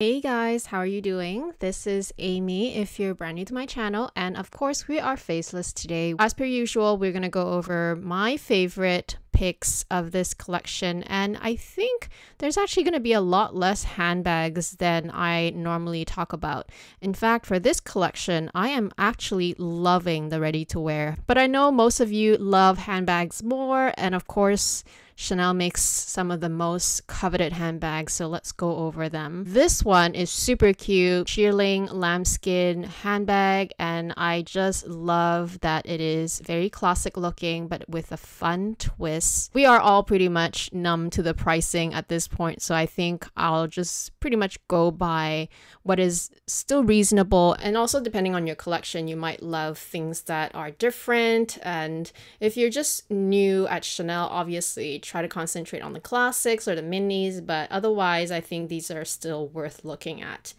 Hey guys, how are you doing? This is Amy if you're brand new to my channel, and of course, we are faceless today. As per usual, we're gonna go over my favorite picks of this collection, and I think there's actually gonna be a lot less handbags than I normally talk about. In fact, for this collection, I am actually loving the ready to wear, but I know most of you love handbags more, and of course, Chanel makes some of the most coveted handbags, so let's go over them. This one is super cute, shearling lambskin handbag, and I just love that it is very classic looking but with a fun twist. We are all pretty much numb to the pricing at this point, so I think I'll just pretty much go by what is still reasonable. And also, depending on your collection, you might love things that are different. And if you're just new at Chanel, obviously try to concentrate on the classics or the minis, but otherwise, I think these are still worth looking at.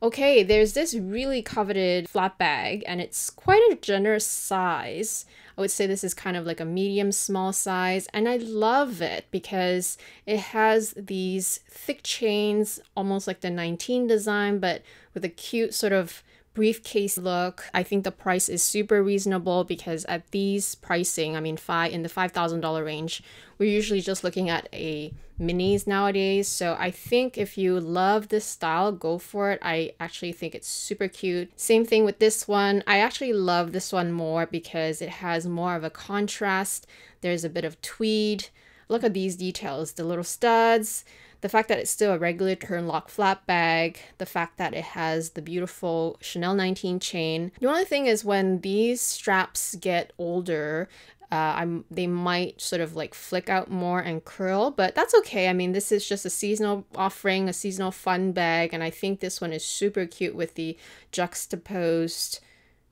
Okay, there's this really coveted flap bag, and it's quite a generous size. I would say this is kind of like a medium small size, and I love it because it has these thick chains, almost like the 19 design, but with a cute sort of briefcase look. I think the price is super reasonable because at these pricing, I mean, five in the five thousand dollar range, we're usually just looking at a minis nowadays. So I think if you love this style, go for it. I actually think it's super cute. Same thing with this one. I actually love this one more because it has more of a contrast. There's a bit of tweed. Look at these details, the little studs, the fact that it's still a regular turn lock flap bag, the fact that it has the beautiful Chanel 19 chain. The only thing is when these straps get older, uh, I'm, they might sort of like flick out more and curl, but that's okay. I mean, this is just a seasonal offering, a seasonal fun bag, and I think this one is super cute with the juxtaposed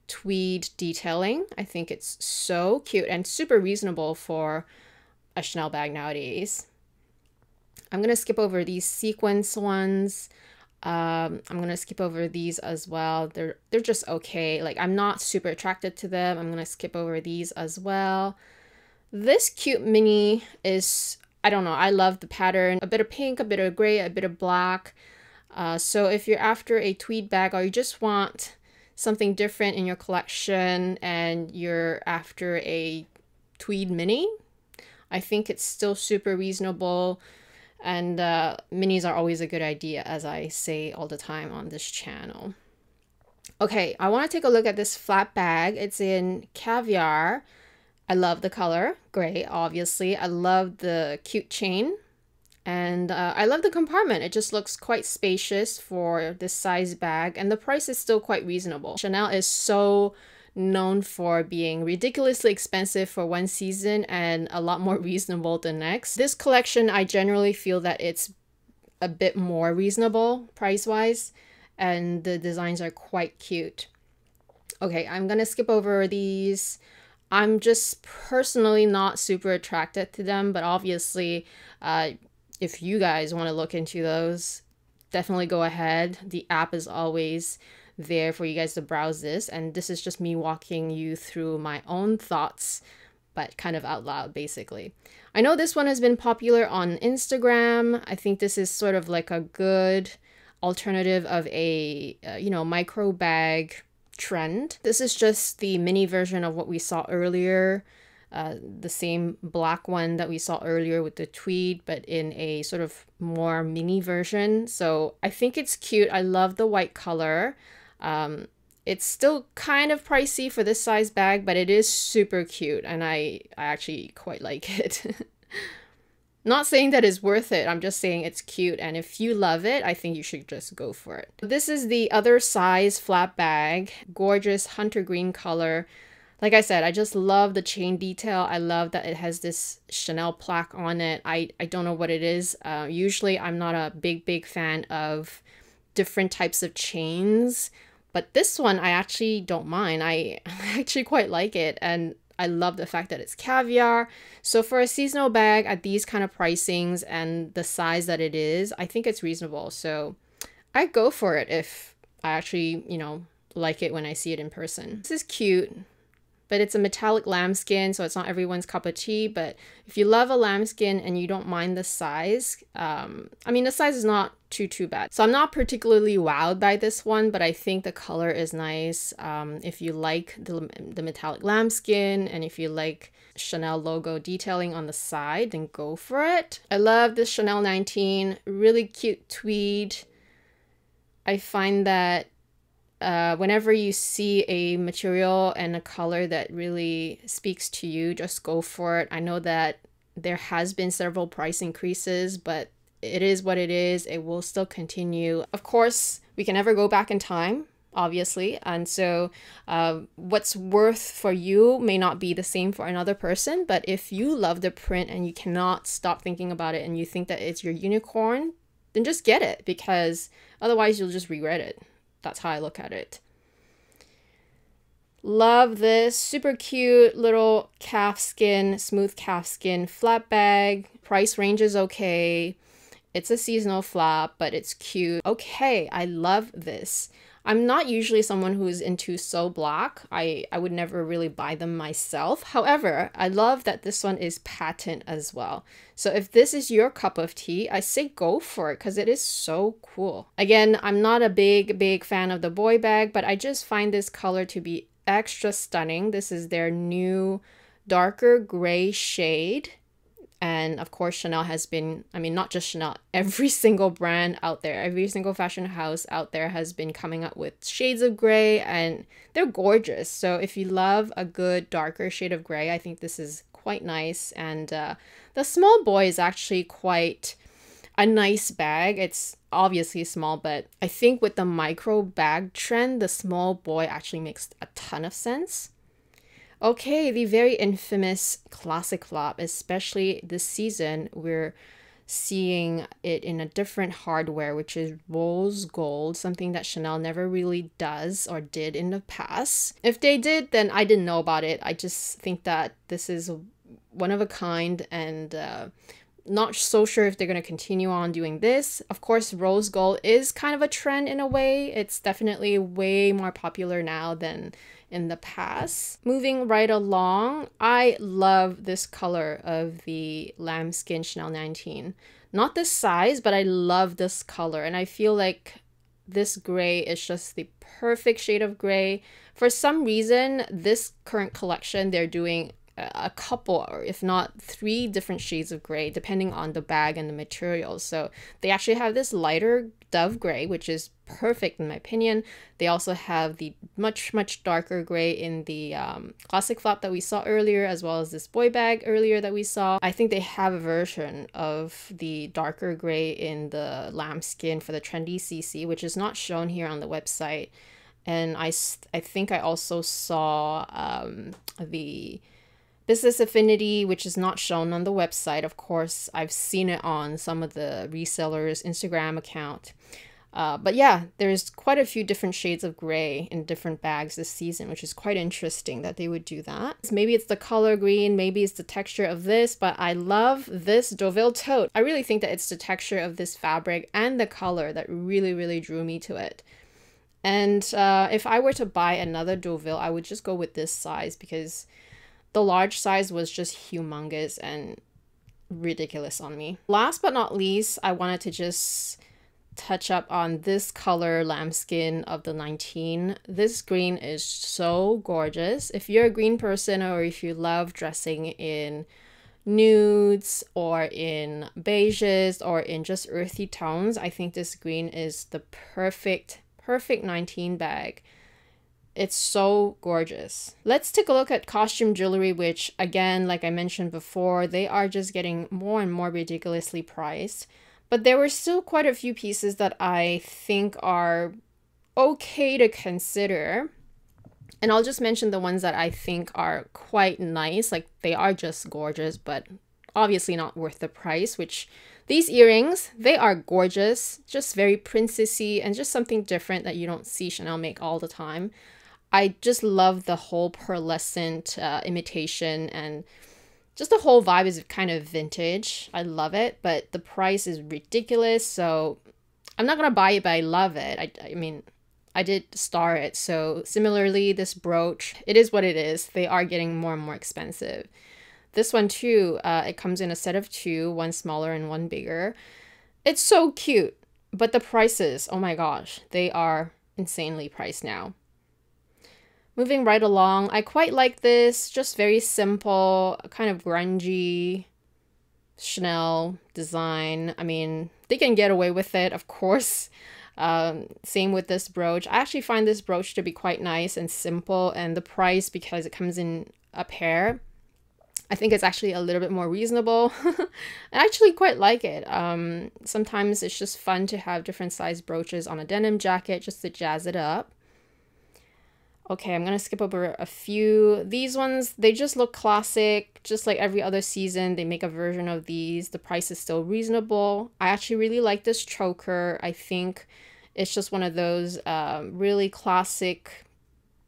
tweed detailing. I think it's so cute and super reasonable for a Chanel bag nowadays. I'm to skip over these sequence ones. Um, I'm to skip over these as well. They're, they're just okay. Like, I'm not super attracted to them. I'm to skip over these as well. This cute mini is, I don't know, I love the pattern. A bit of pink, a bit of gray, a bit of black. Uh, so if you're after a tweed bag or you just want something different in your collection and you're after a tweed mini, I think it's still super reasonable. And uh, minis are always a good idea, as I say all the time on this channel. Okay, I want to take a look at this flap bag. It's in caviar. I love the color, gray, obviously. I love the cute chain. And uh, I love the compartment. It just looks quite spacious for this size bag. And the price is still quite reasonable. Chanel is so known for being ridiculously expensive for one season and a lot more reasonable the next. This collection, I generally feel that it's a bit more reasonable price wise, and the designs are quite cute. Okay, I'm gonna skip over these. I'm just personally not super attracted to them, but obviously, uh, if you guys want to look into those, definitely go ahead. The app is always there for you guys to browse this. And this is just me walking you through my own thoughts, but kind of out loud, basically. I know this one has been popular on Instagram. I think this is sort of like a good alternative of a, uh, you know, micro bag trend. This is just the mini version of what we saw earlier. Uh, the same black one that we saw earlier with the tweed, but in a sort of more mini version. So I think it's cute. I love the white color. Um, it's still kind of pricey for this size bag, but it is super cute and I, I actually quite like it. Not saying that it's worth it, I'm just saying it's cute and if you love it, I think you should just go for it. This is the other size flap bag, gorgeous hunter green color. Like I said, I just love the chain detail. I love that it has this Chanel plaque on it. I, I don't know what it is. Uh, usually I'm not a big, big fan of different types of chains but this one I actually don't mind. I actually quite like it and I love the fact that it's caviar. So for a seasonal bag at these kind of pricings and the size that it is, I think it's reasonable. So I go for it if I actually, you know, like it when I see it in person. This is cute. But it's a metallic lambskin, so it's not everyone's cup of tea. But if you love a lambskin and you don't mind the size, um, I mean, the size is not too, too bad. So I'm not particularly wowed by this one, but I think the color is nice. Um, if you like the, the metallic lambskin and if you like Chanel logo detailing on the side, then go for it. I love this Chanel 19, really cute tweed. I find that uh, whenever you see a material and a color that really speaks to you, just go for it. I know that there has been several price increases, but it is what it is. It will still continue. Of course, we can never go back in time, obviously. And so, uh, what's worth for you may not be the same for another person. But if you love the print and you cannot stop thinking about it and you think that it's your unicorn, then just get it because otherwise you'll just regret it. That's how I look at it. Love this super cute little calfskin, smooth calfskin flap bag. Price range is okay. It's a seasonal flap, but it's cute. Okay, I love this. I'm not usually someone who's into so black. I, I would never really buy them myself. However, I love that this one is patent as well. So if this is your cup of tea, I say go for it because it is so cool. Again, I'm not a big, big fan of the boy bag, but I just find this color to be extra stunning. This is their new darker gray shade and of course, Chanel has been, I mean, not just Chanel, every single brand out there, every single fashion house out there has been coming up with shades of gray and they're gorgeous. So if you love a good darker shade of gray, I think this is quite nice. And uh, the small boy is actually quite a nice bag. It's obviously small, but I think with the micro bag trend, the small boy actually makes a ton of sense. Okay, the very infamous classic flap, especially this season, we're seeing it in a different hardware, which is rose gold, something that Chanel never really does or did in the past. If they did, then I didn't know about it. I just think that this is one of a kind and uh, not so sure if they're going to continue on doing this. Of course, rose gold is kind of a trend in a way. It's definitely way more popular now than in the past. Moving right along, I love this color of the lambskin Chanel 19. Not this size, but I love this color and I feel like this gray is just the perfect shade of gray. For some reason, this current collection, they're doing a couple or if not three different shades of gray depending on the bag and the materials so they actually have this lighter dove gray which is perfect in my opinion they also have the much much darker gray in the um, classic flap that we saw earlier as well as this boy bag earlier that we saw i think they have a version of the darker gray in the lambskin for the trendy cc which is not shown here on the website and i, I think i also saw um, the Business Affinity, which is not shown on the website. Of course, I've seen it on some of the resellers' Instagram account. Uh, but yeah, there's quite a few different shades of gray in different bags this season, which is quite interesting that they would do that. Maybe it's the color green, maybe it's the texture of this, but I love this Deauville tote. I really think that it's the texture of this fabric and the color that really, really drew me to it. And uh, if I were to buy another Deauville, I would just go with this size because the large size was just humongous and ridiculous on me. Last but not least, I wanted to just touch up on this color lambskin of the 19. This green is so gorgeous. If you're a green person or if you love dressing in nudes or in beiges or in just earthy tones, I think this green is the perfect, perfect 19 bag. It's so gorgeous. Let's take a look at costume jewelry, which again, like I mentioned before, they are just getting more and more ridiculously priced. But there were still quite a few pieces that I think are okay to consider. And I'll just mention the ones that I think are quite nice. Like they are just gorgeous, but obviously not worth the price, which these earrings, they are gorgeous, just very princessy and just something different that you don't see Chanel make all the time. I just love the whole pearlescent uh, imitation and just the whole vibe is kind of vintage. I love it, but the price is ridiculous. So I'm not gonna buy it, but I love it. I, I mean, I did star it. So similarly, this brooch, it is what it is. They are getting more and more expensive. This one too, uh, it comes in a set of two, one smaller and one bigger. It's so cute, but the prices, oh my gosh, they are insanely priced now. Moving right along, I quite like this, just very simple, kind of grungy Chanel design. I mean, they can get away with it, of course. Um, same with this brooch. I actually find this brooch to be quite nice and simple, and the price, because it comes in a pair, I think it's actually a little bit more reasonable. I actually quite like it. Um, sometimes it's just fun to have different size brooches on a denim jacket just to jazz it up. Okay, I'm gonna skip over a few. These ones, they just look classic, just like every other season. They make a version of these. The price is still reasonable. I actually really like this choker. I think it's just one of those uh, really classic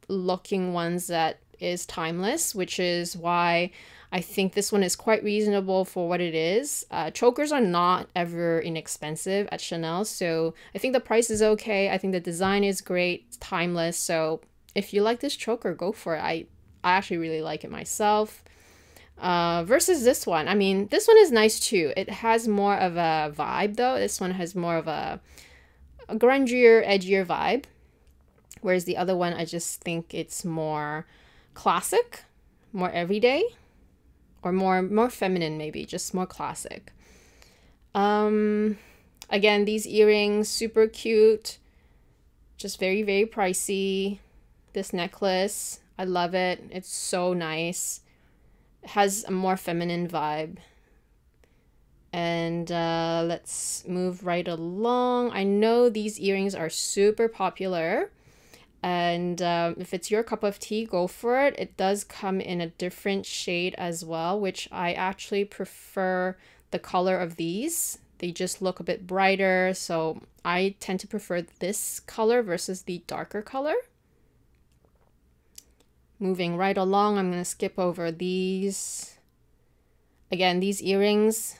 looking ones that is timeless, which is why I think this one is quite reasonable for what it is. Uh, chokers are not ever inexpensive at Chanel, so I think the price is okay. I think the design is great, timeless. So if you like this choker, go for it. I, I actually really like it myself. Uh, versus this one, I mean, this one is nice too. It has more of a vibe though. This one has more of a, a grungier, edgier vibe. Whereas the other one, I just think it's more classic, more everyday or more more feminine maybe just more classic um again these earrings super cute just very very pricey this necklace. I love it. It's so nice. It has a more feminine vibe. And uh, let's move right along. I know these earrings are super popular. And um, if it's your cup of tea go for it. It does come in a different shade as well which i actually prefer the color of these. They just look a bit brighter so i tend to prefer this color versus the darker color moving right along i'm going to skip over these again these earrings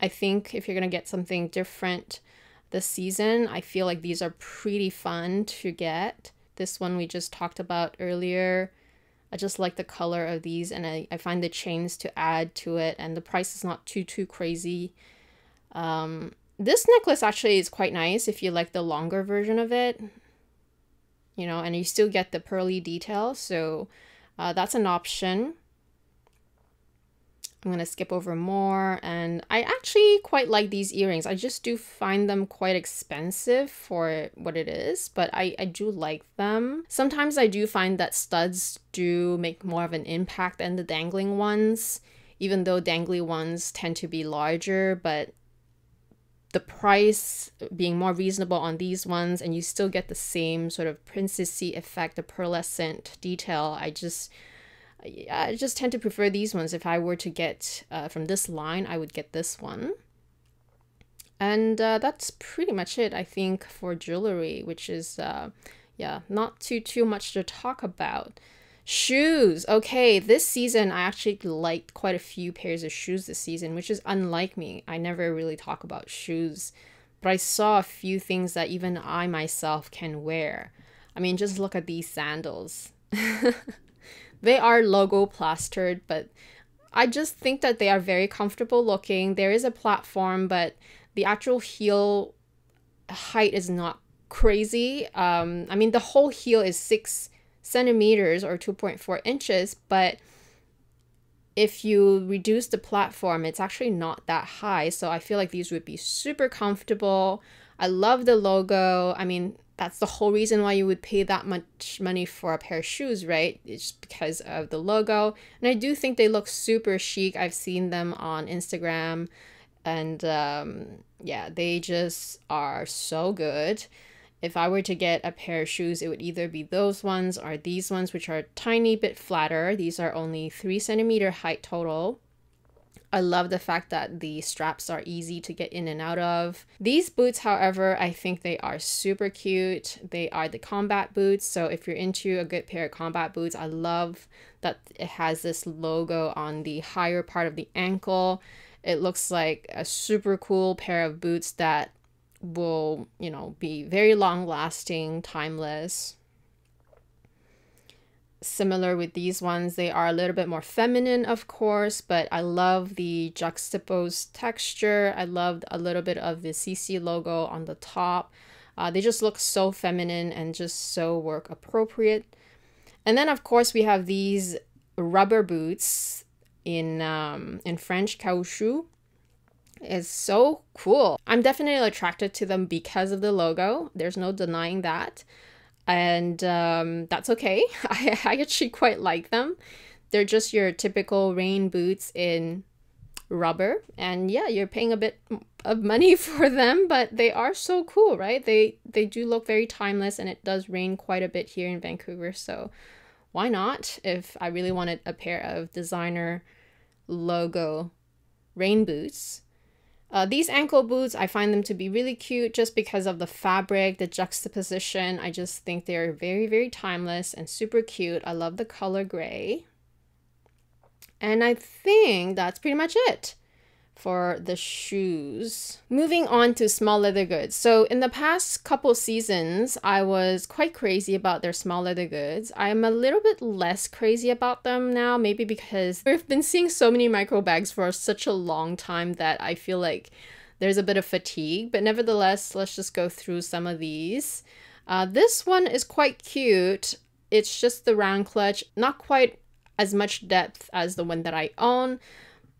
i think if you're going to get something different this season. I feel like these are pretty fun to get. This one we just talked about earlier. I just like the color of these and I, I find the chains to add to it and the price is not too too crazy. Um, this necklace actually is quite nice if you like the longer version of it. You know, and you still get the pearly detail, so uh, that's an option. I'm going to skip over more and I actually quite like these earrings. I just do find them quite expensive for what it is, but I, I do like them. Sometimes I do find that studs do make more of an impact than the dangling ones, even though dangly ones tend to be larger, but the price being more reasonable on these ones and you still get the same sort of princessy effect, the pearlescent detail. I just I just tend to prefer these ones. If I were to get uh, from this line, I would get this one. And uh, that's pretty much it, I think, for jewelry, which is, uh, yeah, not too, too much to talk about. Shoes. Okay, this season I actually liked quite a few pairs of shoes this season, which is unlike me. I never really talk about shoes, but I saw a few things that even I myself can wear. I mean, just look at these sandals. They are logo plastered, but I just think that they are very comfortable looking. There is a platform, but the actual heel height is not crazy. Um, I mean, the whole heel is six centimeters or 2.4 inches, but if you reduce the platform, it's actually not that high. So I feel like these would be super comfortable. I love the logo. I mean, that's the whole reason why you would pay that much money for a pair of shoes, right? It's because of the logo. And I do think they look super chic. I've seen them on Instagram and um, yeah, they just are so good. If I were to get a pair of shoes, it would either be those ones or these ones, which are tiny bit flatter. These are only three centimeter height total. I love the fact that the straps are easy to get in and out of. These boots, however, I think they are super cute. They are the combat boots. So if you're into a good pair of combat boots, I love that it has this logo on the higher part of the ankle. It looks like a super cool pair of boots that will, you know, be very long lasting, timeless. Similar with these ones, they are a little bit more feminine, of course, but I love the juxtaposed texture. I love a little bit of the CC logo on the top. Uh, they just look so feminine and just so work appropriate. And then, of course, we have these rubber boots in um, in French caoutchouc is so cool. I'm definitely attracted to them because of the logo. There's no denying that. And um, that's okay. I, I actually quite like them. They're just your typical rain boots in rubber. And yeah, you're paying a bit of money for them, but they are so cool, right? They they do look very timeless and it does rain quite a bit here in Vancouver. So why not if I really wanted a pair of designer logo rain boots uh, these ankle boots, I find them to be really cute just because of the fabric, the juxtaposition. I just think they're very, very timeless and super cute. I love the color gray. And I think that's pretty much it for the shoes. Moving on to small leather goods. So in the past couple seasons, I was quite crazy about their small leather goods. I'm a little bit less crazy about them now, maybe because we've been seeing so many micro bags for such a long time that I feel like there's a bit of fatigue. But nevertheless, let's just go through some of these. Uh, this one is quite cute. It's just the round clutch, not quite as much depth as the one that I own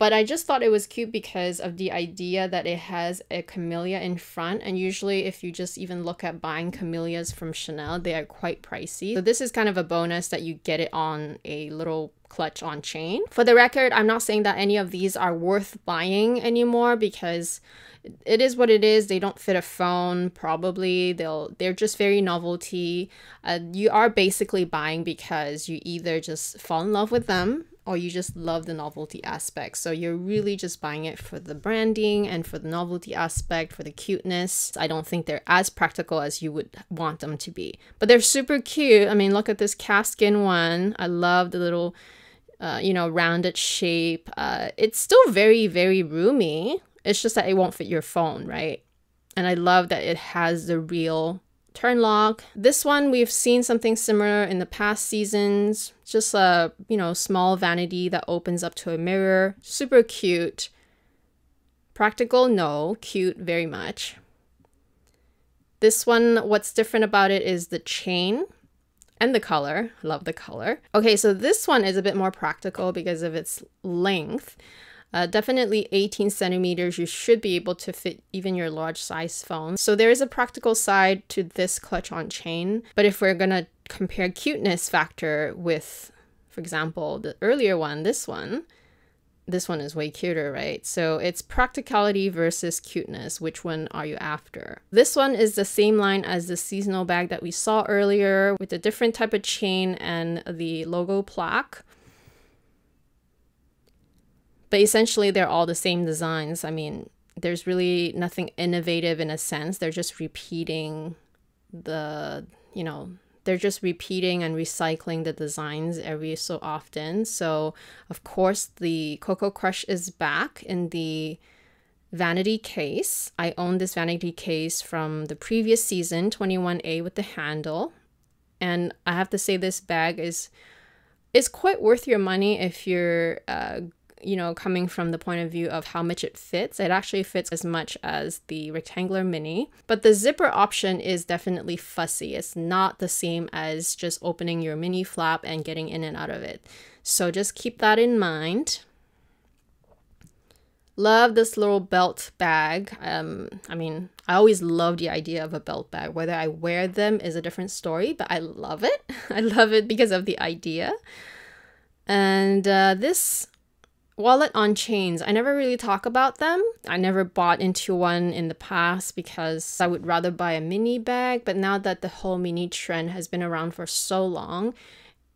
but I just thought it was cute because of the idea that it has a camellia in front. And usually, if you just even look at buying camellias from Chanel, they are quite pricey. So, this is kind of a bonus that you get it on a little clutch on chain. For the record, I'm not saying that any of these are worth buying anymore because it is what it is they don't fit a phone probably they'll they're just very novelty uh, you are basically buying because you either just fall in love with them or you just love the novelty aspect. So you're really just buying it for the branding and for the novelty aspect, for the cuteness. I don't think they're as practical as you would want them to be, but they're super cute. I mean, look at this calfskin one. I love the little, uh, you know, rounded shape. Uh, it's still very, very roomy. It's just that it won't fit your phone, right? And I love that it has the real turn lock. This one we've seen something similar in the past seasons. Just a, you know, small vanity that opens up to a mirror. Super cute. Practical? No. Cute very much. This one, what's different about it is the chain and the color. Love the color. Okay, so this one is a bit more practical because of its length. Uh, definitely 18 centimeters, you should be able to fit even your large size phone. So there is a practical side to this clutch on chain. But if we're gonna compare cuteness factor with, for example, the earlier one, this one, this one is way cuter, right? So it's practicality versus cuteness. Which one are you after? This one is the same line as the seasonal bag that we saw earlier with a different type of chain and the logo plaque but essentially they're all the same designs. I mean, there's really nothing innovative in a sense. They're just repeating the, you know, they're just repeating and recycling the designs every so often. So, of course, the Coco Crush is back in the vanity case. I own this vanity case from the previous season, 21A with the handle. And I have to say this bag is is quite worth your money if you're uh, you know, coming from the point of view of how much it fits, it actually fits as much as the rectangular mini. But the zipper option is definitely fussy. It's not the same as just opening your mini flap and getting in and out of it. So just keep that in mind. Love this little belt bag. Um, I mean, I always love the idea of a belt bag. Whether I wear them is a different story, but I love it. I love it because of the idea. And uh, this wallet on chains. I never really talk about them. I never bought into one in the past because I would rather buy a mini bag. But now that the whole mini trend has been around for so long,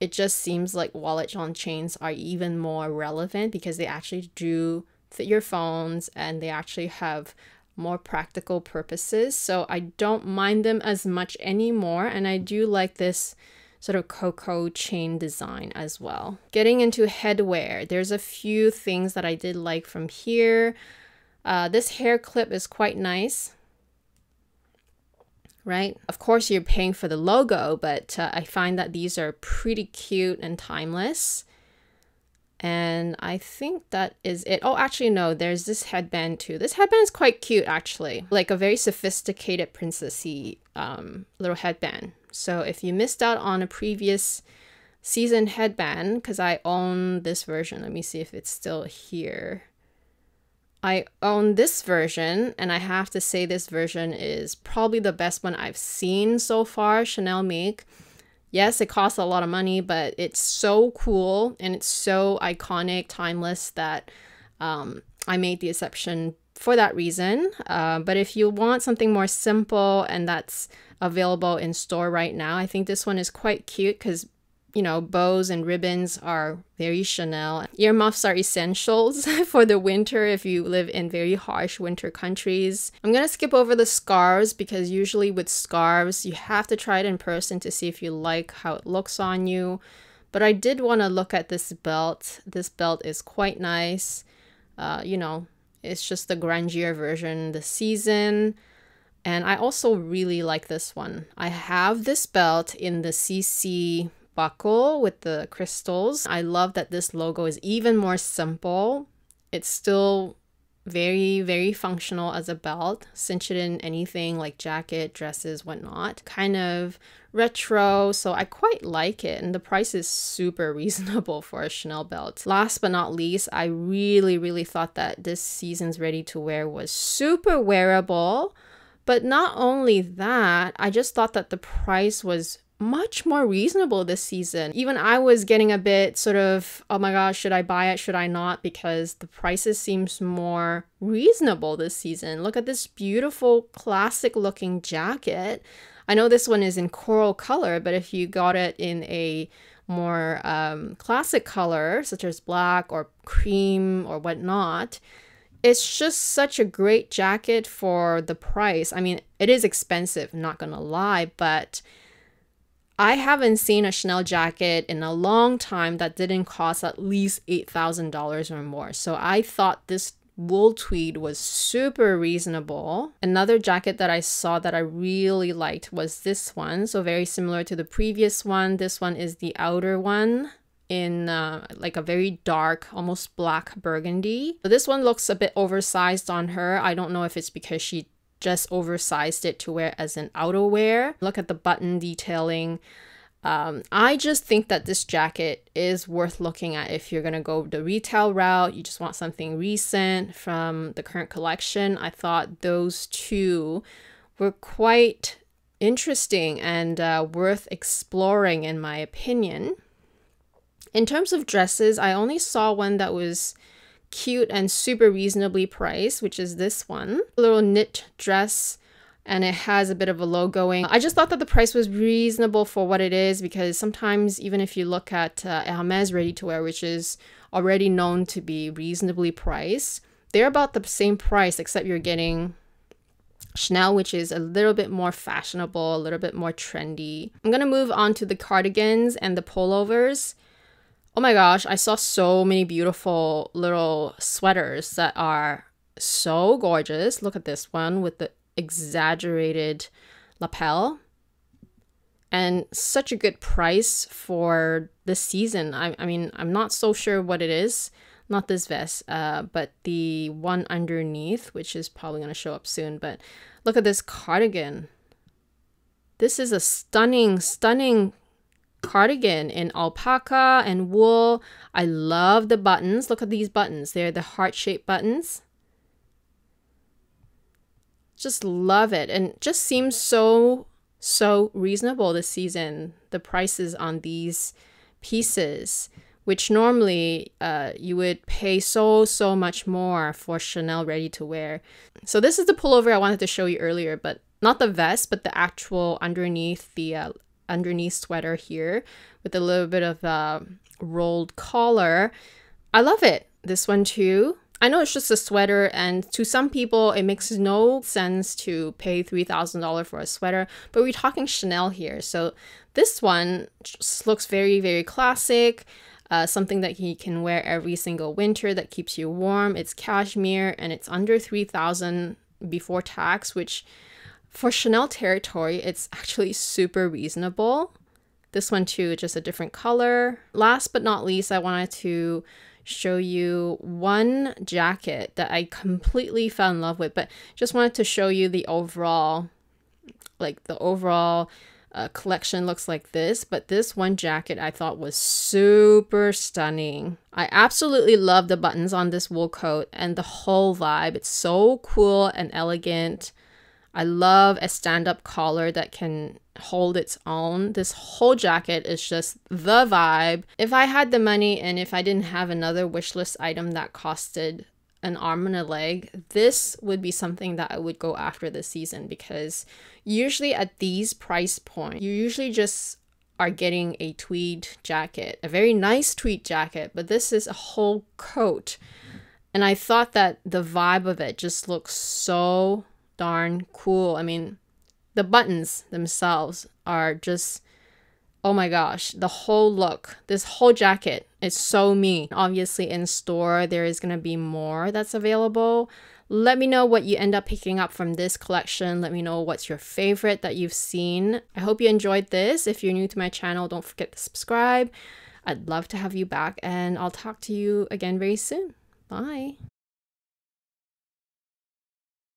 it just seems like wallet on chains are even more relevant because they actually do fit your phones and they actually have more practical purposes. So I don't mind them as much anymore. And I do like this sort of Coco chain design as well. Getting into headwear, there's a few things that I did like from here. Uh, this hair clip is quite nice. right? Of course, you're paying for the logo, but uh, I find that these are pretty cute and timeless. And I think that is it. Oh, actually, no, there's this headband too. This headband is quite cute, actually. Like a very sophisticated princessy um, little headband. So if you missed out on a previous season headband, because I own this version, let me see if it's still here. I own this version, and I have to say this version is probably the best one I've seen so far Chanel make. Yes, it costs a lot of money, but it's so cool and it's so iconic, timeless that um, I made the exception for that reason. Uh, but if you want something more simple and that's available in store right now, I think this one is quite cute because you know, bows and ribbons are very Chanel. Earmuffs are essentials for the winter if you live in very harsh winter countries. I'm gonna skip over the scarves because usually with scarves, you have to try it in person to see if you like how it looks on you. But I did want to look at this belt. This belt is quite nice. Uh, you know, it's just the grungier version, the season. And I also really like this one. I have this belt in the CC buckle with the crystals. I love that this logo is even more simple. It's still very, very functional as a belt. Cinch it in anything like jacket, dresses, whatnot. Kind of retro, so I quite like it. And the price is super reasonable for a Chanel belt. Last but not least, I really, really thought that this season's ready to wear was super wearable. But not only that, I just thought that the price was much more reasonable this season. Even I was getting a bit sort of, oh my gosh, should I buy it? Should I not? Because the prices seems more reasonable this season. Look at this beautiful classic looking jacket. I know this one is in coral color, but if you got it in a more um, classic color, such as black or cream or whatnot, it's just such a great jacket for the price. I mean, it is expensive, not gonna lie, but I haven't seen a Chanel jacket in a long time that didn't cost at least $8,000 or more. So I thought this wool tweed was super reasonable. Another jacket that I saw that I really liked was this one. So very similar to the previous one. This one is the outer one in uh, like a very dark, almost black burgundy. So this one looks a bit oversized on her. I don't know if it's because she just oversized it to wear as an outerwear. Look at the button detailing. Um, I just think that this jacket is worth looking at if you're going to go the retail route. You just want something recent from the current collection. I thought those two were quite interesting and uh, worth exploring, in my opinion. In terms of dresses, I only saw one that was cute and super reasonably priced, which is this one. A little knit dress and it has a bit of a logoing. I just thought that the price was reasonable for what it is because sometimes even if you look at uh, Hermes ready to wear, which is already known to be reasonably priced, they're about the same price except you're getting Chanel, which is a little bit more fashionable, a little bit more trendy. I'm gonna move on to the cardigans and the pullovers. Oh my gosh, I saw so many beautiful little sweaters that are so gorgeous. Look at this one with the exaggerated lapel and such a good price for this season. I, I mean, I'm not so sure what it is. Not this vest, uh, but the one underneath, which is probably going to show up soon. But look at this cardigan. This is a stunning, stunning cardigan in alpaca and wool. I love the buttons. Look at these buttons. They're the heart-shaped buttons. Just love it. And just seems so, so reasonable this season. The prices on these pieces, which normally uh, you would pay so, so much more for Chanel ready to wear. So this is the pullover I wanted to show you earlier, but not the vest, but the actual underneath the uh, underneath sweater here with a little bit of a rolled collar. I love it. This one too. I know it's just a sweater, and to some people, it makes no sense to pay $3,000 for a sweater, but we're talking Chanel here. So this one just looks very, very classic. Uh, something that you can wear every single winter that keeps you warm. It's cashmere and it's under 3000 before tax, which For Chanel territory, it's actually super reasonable. This one too, just a different color. Last but not least, I wanted to show you one jacket that I completely fell in love with, but just wanted to show you the overall, like the overall uh, collection looks like this, but this one jacket I thought was super stunning. I absolutely love the buttons on this wool coat and the whole vibe. It's so cool and elegant. I love a stand-up collar that can hold its own. This whole jacket is just the vibe. If I had the money and if I didn't have another wish list item that costed an arm and a leg, this would be something that I would go after this season because usually at these price points, you usually just are getting a tweed jacket, a very nice tweed jacket, but this is a whole coat. And I thought that the vibe of it just looks so darn cool. I mean, the buttons themselves are just oh my gosh the whole look. This whole jacket is so me. Obviously in store there is going to be more that's available. Let me know what you end up picking up from this collection. Let me know what's your favorite that you've seen. I hope you enjoyed this. If you're new to my channel don't forget to subscribe. I'd love to have you back and i'll talk to you again very soon. Bye